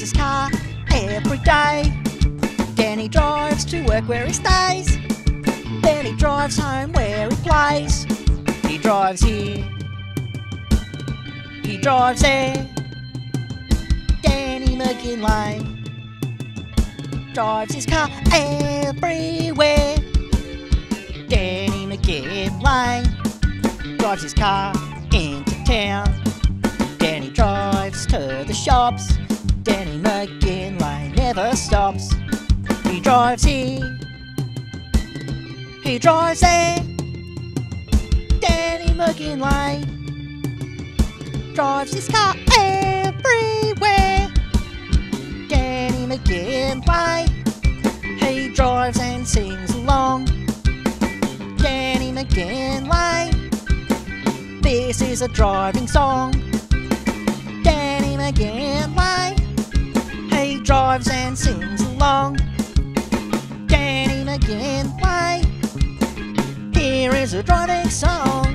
his car every day. He drives to work where he stays. Then he drives home where he plays. He drives here. He drives there. Danny McGinlay drives his car everywhere. Danny McGinlay drives his car into town. Danny drives to the shops. Drives here. He drives there. Danny McGinlay drives his car everywhere. Danny McGinlay, he drives and sings along. Danny McGinlay, this is a driving song. Danny McGinlay, he drives and sings is a driving song.